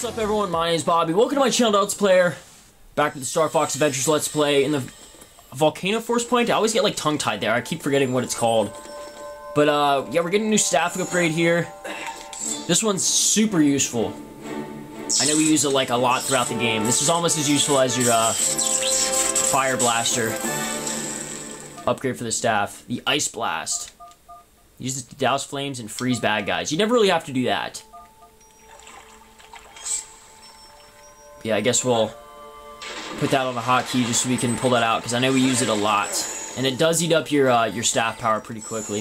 What's up everyone, my name is Bobby. Welcome to my channel, DeltaPlayer. Back with the Star Fox Adventures Let's Play in the Volcano Force Point. I always get like tongue-tied there, I keep forgetting what it's called. But uh, yeah, we're getting a new staff upgrade here. This one's super useful. I know we use it like a lot throughout the game. This is almost as useful as your uh, Fire Blaster upgrade for the staff. The Ice Blast. Use it to douse flames and freeze bad guys. You never really have to do that. Yeah, I guess we'll put that on the hotkey just so we can pull that out, because I know we use it a lot. And it does eat up your, uh, your staff power pretty quickly.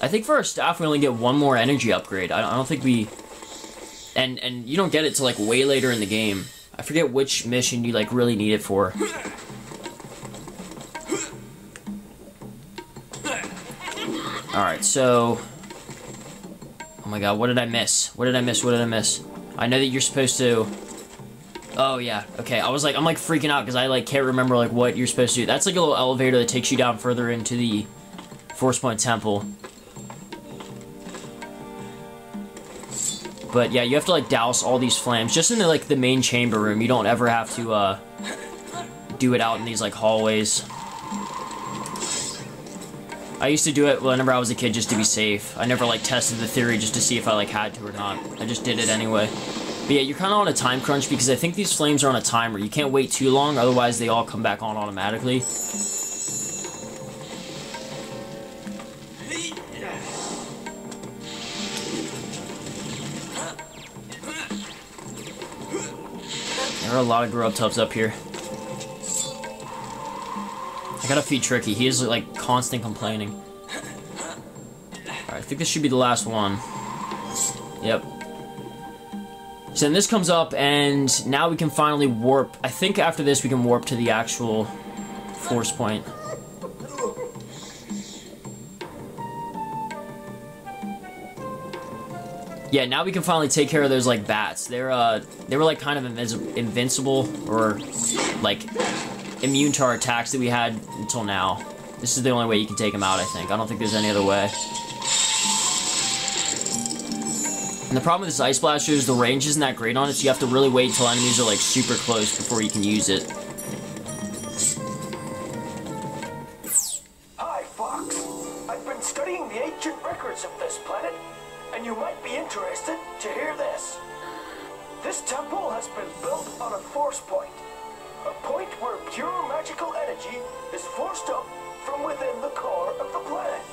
I think for our staff we only get one more energy upgrade. I don't, I don't think we... And, and you don't get it till like way later in the game. I forget which mission you like really need it for. Alright, so... Oh my god, what did I miss? What did I miss? What did I miss? I know that you're supposed to... Oh, yeah. Okay, I was like, I'm like freaking out because I like can't remember like what you're supposed to do. That's like a little elevator that takes you down further into the Force Point Temple. But yeah, you have to like douse all these flames. Just in the, like the main chamber room, you don't ever have to uh, do it out in these like hallways. I used to do it whenever I was a kid just to be safe. I never like tested the theory just to see if I like had to or not. I just did it anyway. But yeah, you're kind of on a time crunch because I think these flames are on a timer. You can't wait too long, otherwise they all come back on automatically. There are a lot of grub tubs up here. I gotta feed Tricky. He is, like, constant complaining. Alright, I think this should be the last one. Yep. So then this comes up, and now we can finally warp. I think after this we can warp to the actual force point. Yeah, now we can finally take care of those, like, bats. They're, uh, they were, like, kind of invis invincible, or, like, immune to our attacks that we had until now. This is the only way you can take them out, I think. I don't think there's any other way. And the problem with this Ice Blaster is the range isn't that great on it, so you have to really wait until enemies are, like, super close before you can use it. Hi, Fox. I've been studying the ancient records of this planet, and you might be interested to hear this. This temple has been built on a force point, a point where pure magical energy is forced up from within the core of the planet.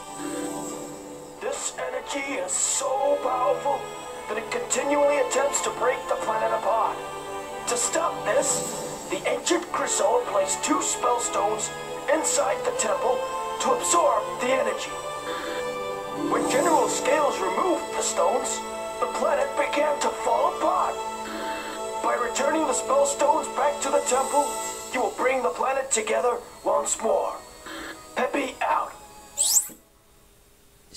This energy is so powerful that it continually attempts to break the planet apart. To stop this, the ancient Krazoa placed two spell stones inside the temple to absorb the energy. When General Scales spell stones back to the temple, you will bring the planet together once more. Peppy out. So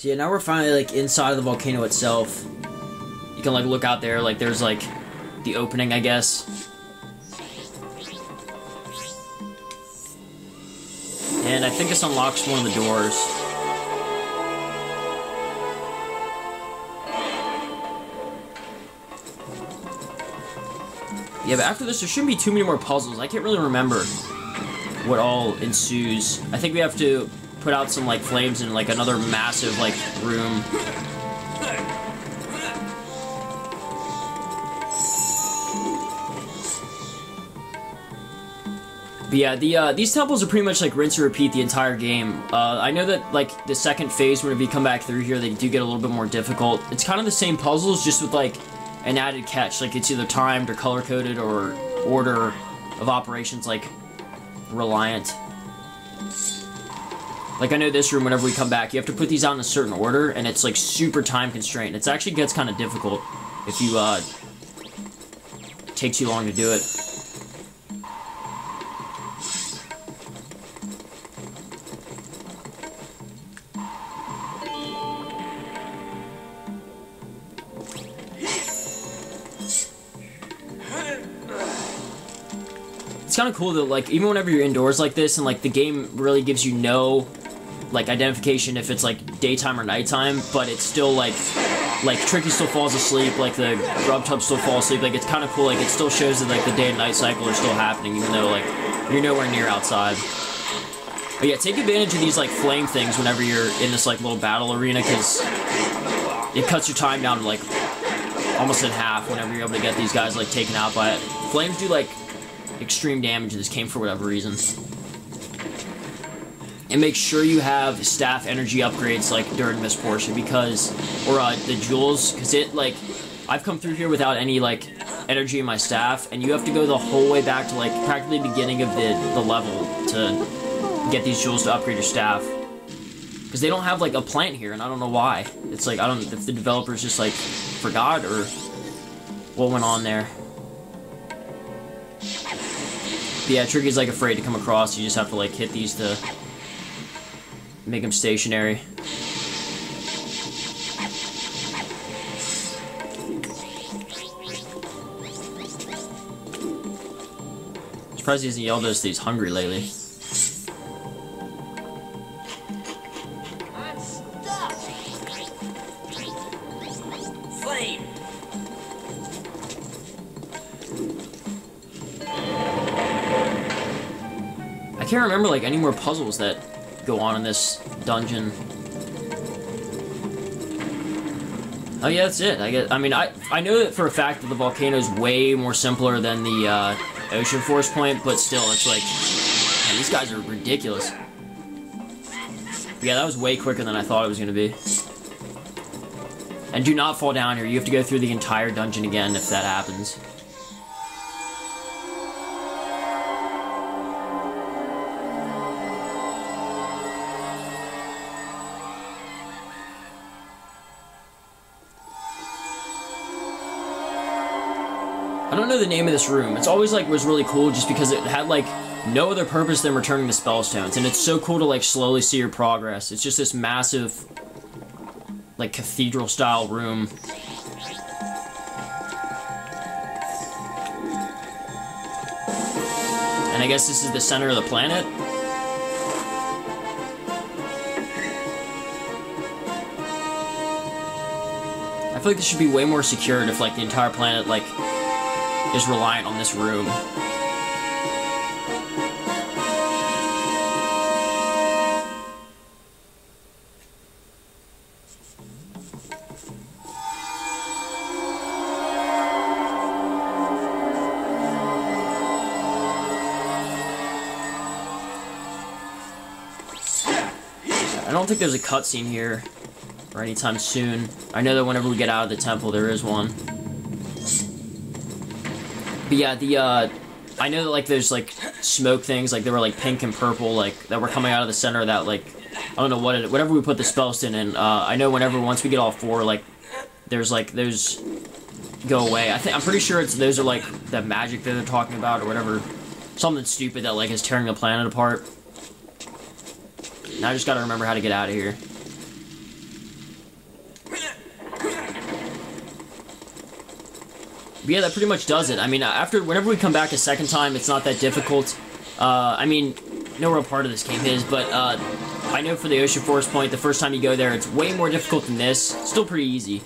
yeah, now we're finally, like, inside of the volcano itself. You can, like, look out there, like, there's, like, the opening, I guess. And I think this unlocks one of the doors. Yeah, but after this, there shouldn't be too many more puzzles. I can't really remember what all ensues. I think we have to put out some, like, flames in, like, another massive, like, room. But yeah, the uh, these temples are pretty much like rinse and repeat the entire game. Uh, I know that like the second phase, whenever you come back through here, they do get a little bit more difficult. It's kind of the same puzzles, just with like an added catch. Like it's either timed or color coded or order of operations like reliant. Like I know this room, whenever we come back, you have to put these out in a certain order, and it's like super time constrained. It actually gets kind of difficult if you uh, it takes you long to do it. Kind of cool that like even whenever you're indoors like this and like the game really gives you no like identification if it's like daytime or nighttime but it's still like like Tricky still falls asleep, like the Grub Tub still falls asleep. Like it's kind of cool. Like it still shows that like the day and night cycle are still happening, even though like you're nowhere near outside. But yeah, take advantage of these like flame things whenever you're in this like little battle arena, because it cuts your time down to like almost in half whenever you're able to get these guys like taken out by it. Flames do like extreme damage. This came for whatever reason. And make sure you have staff energy upgrades like during this portion because or uh, the jewels because it like I've come through here without any like energy in my staff and you have to go the whole way back to like practically beginning of the the level to get these jewels to upgrade your staff. Because they don't have like a plant here and I don't know why. It's like I don't if the developers just like forgot or what went on there but yeah Tricky's like afraid to come across you just have to like hit these to make them stationary. Surprised he hasn't yelled at us that he's hungry lately. Can't remember like any more puzzles that go on in this dungeon. Oh yeah, that's it. I guess. I mean, I I know that for a fact that the volcano is way more simpler than the uh, ocean force point, but still, it's like, man, these guys are ridiculous. Yeah, that was way quicker than I thought it was gonna be. And do not fall down here. You have to go through the entire dungeon again if that happens. The name of this room. It's always like was really cool just because it had like no other purpose than returning the spellstones, and it's so cool to like slowly see your progress. It's just this massive, like cathedral style room. And I guess this is the center of the planet. I feel like this should be way more secured if like the entire planet like is reliant on this room. I don't think there's a cutscene here or anytime soon. I know that whenever we get out of the temple, there is one. But yeah, the uh, I know that like there's like smoke things, like they were like pink and purple, like that were coming out of the center of that like I don't know what it, whatever we put the spellstone in. Uh, I know whenever once we get all four, like there's like those go away. I think I'm pretty sure it's those are like the magic that they're talking about or whatever, something stupid that like is tearing the planet apart. Now I just gotta remember how to get out of here. But yeah, that pretty much does it. I mean, after whenever we come back a second time, it's not that difficult. Uh, I mean, no real part of this game is, but uh, I know for the Ocean Force Point, the first time you go there, it's way more difficult than this. Still pretty easy.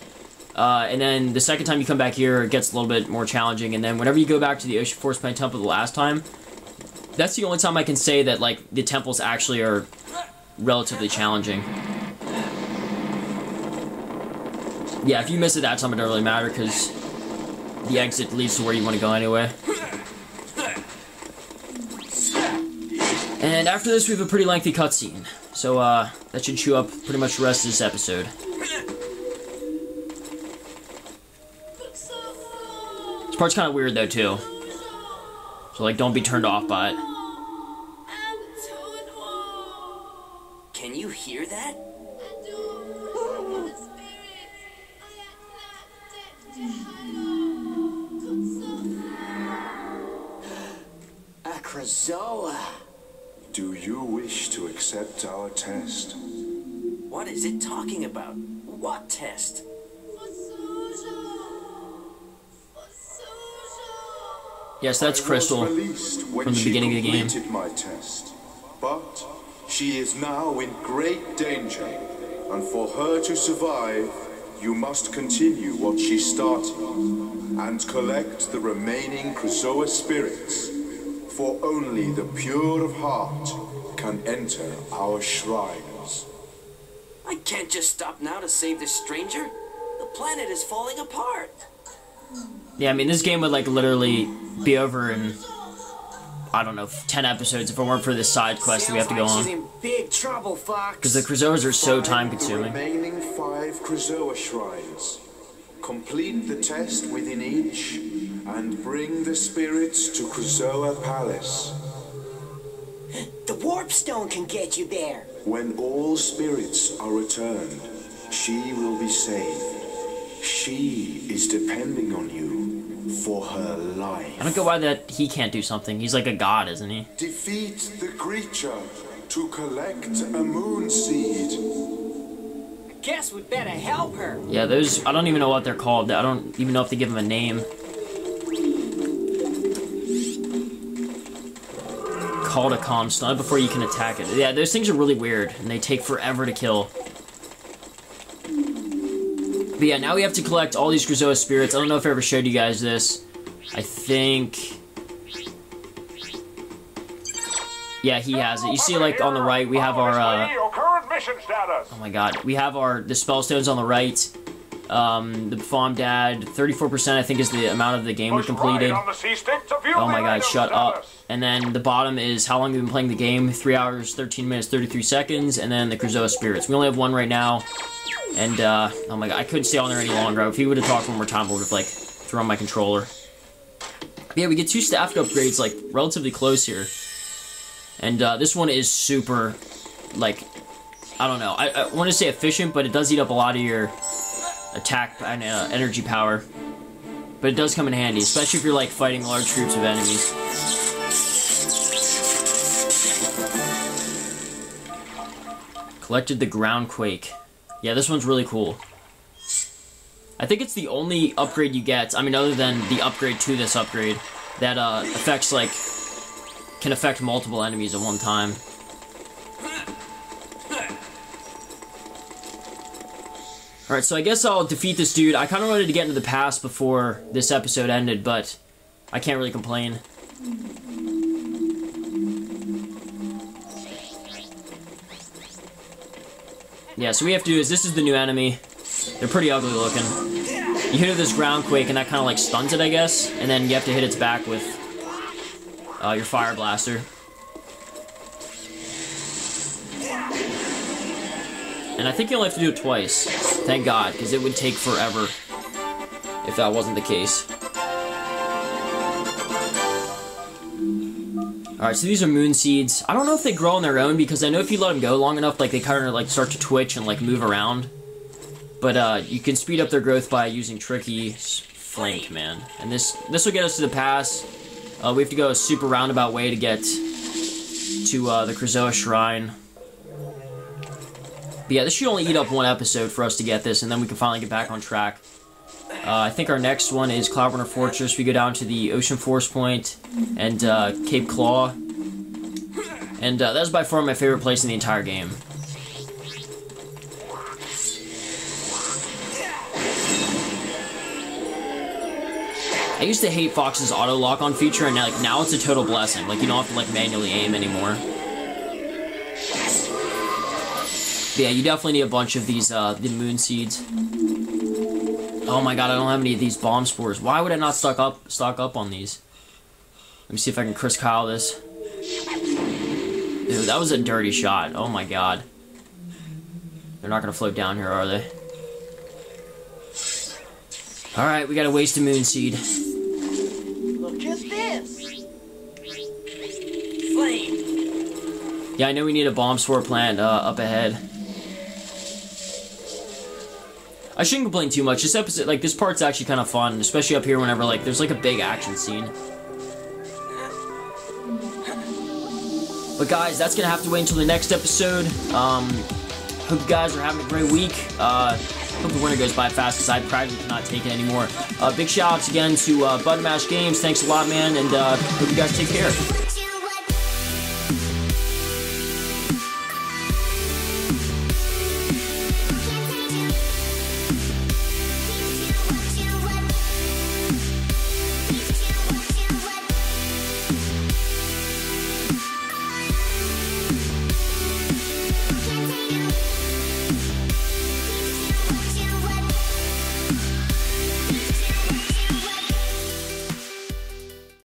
Uh, and then the second time you come back here, it gets a little bit more challenging. And then whenever you go back to the Ocean Force Point Temple the last time, that's the only time I can say that like the temples actually are relatively challenging. Yeah, if you miss it that time, it doesn't really matter because the exit leads to where you want to go anyway. And after this, we have a pretty lengthy cutscene. So, uh, that should chew up pretty much the rest of this episode. This part's kind of weird, though, too. So, like, don't be turned off by it. Acrozoa. Do you wish to accept our test? What is it talking about? What test? Yes, that's Krystal. Was released when from the beginning of the game. completed my test, but she is now in great danger, and for her to survive, you must continue what she started and collect the remaining Krazoa spirits, for only the pure of heart can enter our shrines. I can't just stop now to save this stranger. The planet is falling apart. Yeah, I mean, this game would, like, literally be over in, I don't know, 10 episodes if it weren't for this side quest that we have to go like on. She's in big trouble, Fox. Because the Krazoas are so Find time The consuming. remaining five Krazoa shrines. Complete the test within each and bring the spirits to Krazoa Palace. The warp stone can get you there. When all spirits are returned, she will be saved. She is depending on you for her life. I don't get why that he can't do something. He's like a god, isn't he? Defeat the creature to collect a moon seed. Guess we'd better help her. Yeah, those, I don't even know what they're called. I don't even know if they give them a name. Call to calm stun before you can attack it. Yeah, those things are really weird, and they take forever to kill. But yeah, now we have to collect all these Krazoa spirits. I don't know if I ever showed you guys this. I think... Yeah, he has it. You see, like, on the right, we have our, uh... Mission status. Oh my god. We have our the spell stones on the right. Um, the Farm Dad, 34% I think is the amount of the game we Push completed. right on the C-stick to view Oh my god, shut up. And then the bottom is how long we've been playing the game. 3 hours, 13 minutes, 33 seconds. And then the Krazoa Spirits. We only have one right now. And, uh, oh my god, I couldn't stay on there any longer. If he would have talked one more time, I would have, like, thrown my controller. But yeah, we get two staff upgrades, like, relatively close here. And, uh, this one is super, like, I don't know. I, I want to say efficient, but it does eat up a lot of your attack and uh, energy power. But it does come in handy, especially if you're like fighting large groups of enemies. Collected the ground quake. Yeah, this one's really cool. I think it's the only upgrade you get. I mean, other than the upgrade to this upgrade that uh, affects like can affect multiple enemies at one time. Alright, so I guess I'll defeat this dude. I kind of wanted to get into the past before this episode ended, but I can't really complain. Yeah, so we have to do is this is the new enemy. They're pretty ugly looking. You hit it with this ground quake and that kind of like stuns it, I guess, and then you have to hit its back with uh, your fire blaster. And I think you only have to do it twice. Thank God, because it would take forever if that wasn't the case. Alright, so these are moon seeds. I don't know if they grow on their own because I know if you let them go long enough, like they kind of like start to twitch and like move around. But uh, you can speed up their growth by using Tricky Flank, man. And this this will get us to the pass. Uh, we have to go a super roundabout way to get to uh, the Krazoa Shrine. But yeah, this should only eat up one episode for us to get this, and then we can finally get back on track. Uh, I think our next one is Cloudrunner Fortress. We go down to the Ocean Force Point and uh, Cape Claw. And uh, that's by far my favorite place in the entire game. I used to hate Fox's auto lock on feature, and now, like now it's a total blessing. Like you don't have to like manually aim anymore. But yeah, you definitely need a bunch of these uh, the moon seeds. Oh my god, I don't have any of these bomb spores. Why would I not stock up stock up on these? Let me see if I can Chris Kyle this. Dude, that was a dirty shot. Oh my god. They're not gonna float down here, are they? Alright, we gotta waste a moon seed. Look at this. Flame. Yeah, I know we need a bomb spore plant uh, up ahead. I shouldn't complain too much. This episode, like, this part's actually kind of fun, especially up here whenever, like, there's, like, a big action scene. But, guys, that's gonna have to wait until the next episode. Um, hope you guys are having a great week. Uh, hope the winter goes by fast, because I practically cannot take it anymore. Uh, big shout outs again to uh, Button Mash Games. Thanks a lot, man, and uh, hope you guys take care.